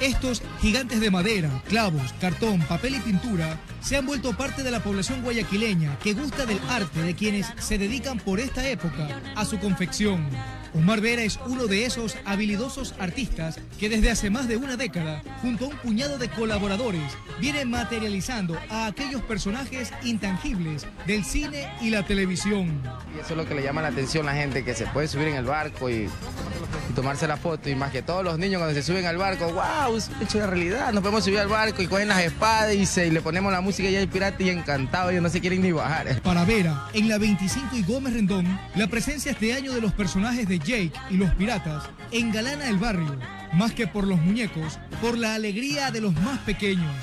estos gigantes de madera, clavos, cartón, papel y pintura se han vuelto parte de la población guayaquileña que gusta del arte de quienes se dedican por esta época a su confección. Omar Vera es uno de esos habilidosos artistas que desde hace más de una década, junto a un puñado de colaboradores, viene materializando a aquellos personajes intangibles del cine y la televisión. Y eso es lo que le llama la atención a la gente, que se puede subir en el barco y, tomarse la foto. Y más que todos los niños cuando se suben al barco, wow, hecho de realidad. Nos podemos subir al barco y cogen las espadas y, se, y le ponemos la música y hay pirata y encantado, ellos no se quieren ni bajar. Para Vera, en la 25 y Gómez Rendón, la presencia este año de los personajes de Jake y los piratas engalana el barrio, más que por los muñecos, por la alegría de los más pequeños.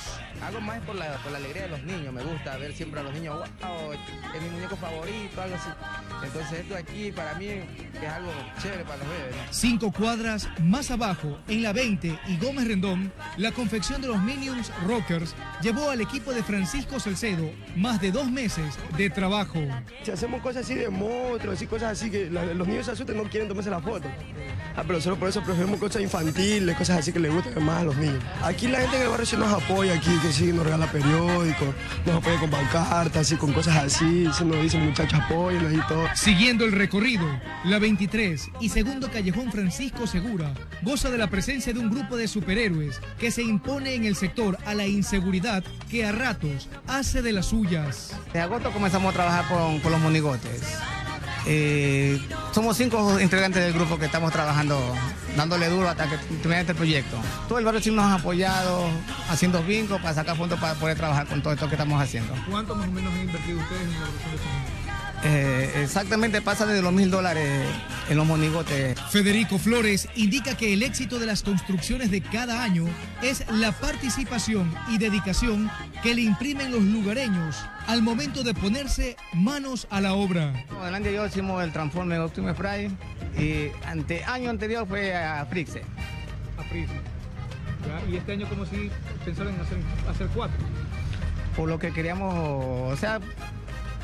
Hago más por la, por la alegría de los niños, me gusta ver siempre a los niños, wow, es mi muñeco favorito, algo así. Entonces esto aquí para mí es algo chévere para los bebés. Cinco cuadras más abajo, en la 20 y Gómez Rendón, la confección de los Minions Rockers llevó al equipo de Francisco Salcedo más de dos meses de trabajo. Si hacemos cosas así de monstruos, y cosas así que los niños se asustan no quieren tomarse la foto. Ah, pero solo por eso preferimos cosas infantiles, cosas así que les gustan más a los niños. Aquí la gente en el barrio sí nos apoya aquí, que sí nos regala periódicos, nos apoya con pancartas, así, con cosas así, se nos dicen muchachos apóyennos y todo. Siguiendo el recorrido, la 23 y segundo callejón Francisco Segura goza de la presencia de un grupo de superhéroes que se impone en el sector a la inseguridad que a ratos hace de las suyas. De agosto comenzamos a trabajar con, con los monigotes. Eh, somos cinco integrantes del grupo que estamos trabajando, dándole duro hasta que termine este proyecto. Todo el barrio sí nos ha apoyado, haciendo vincos para sacar fondos para poder trabajar con todo esto que estamos haciendo. ¿Cuánto más o menos han invertido ustedes en la producción de estos eh, exactamente pasa de los mil dólares en los monigotes. Federico Flores indica que el éxito de las construcciones de cada año es la participación y dedicación que le imprimen los lugareños al momento de ponerse manos a la obra. el año yo hicimos el Transforme Optimus Prime y ante, año anterior fue a Frixe. A Frixe. ¿Y este año como si pensaron en hacer, hacer cuatro? Por lo que queríamos, o sea,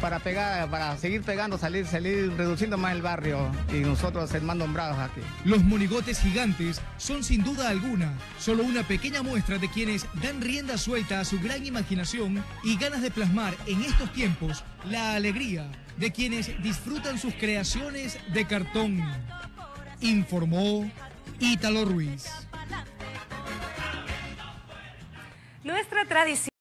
para pegar, para seguir pegando, salir, salir reduciendo más el barrio y nosotros ser más nombrados aquí. Los monigotes gigantes son sin duda alguna solo una pequeña muestra de quienes dan rienda suelta a su gran imaginación y ganas de plasmar en estos tiempos la alegría de quienes disfrutan sus creaciones de cartón. Informó Ítalo Ruiz. Nuestra tradición